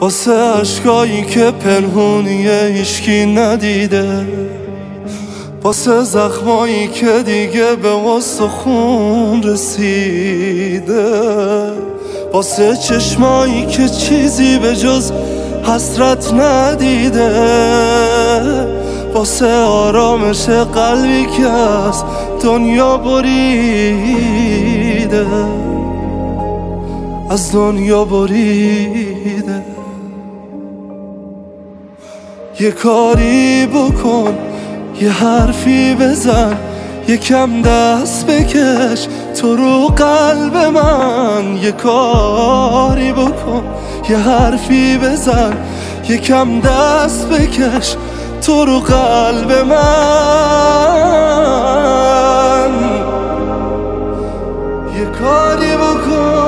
واسه عشقایی که پنهونیه هیشکی ندیده. واسه زخمایی که دیگه به خون رسیده. واسه چشمایی که چیزی به جز حسرت ندیده. واسه آرامش قلبی که از دنیا بریده. از دنیا بریده. یه کاری بکن یه حرفی بزن یکم دست بکش تو رو قلب من یه کاری بکن یه حرفی بزن یکم دست بکش تو رو قلب من. یه کاری بکن.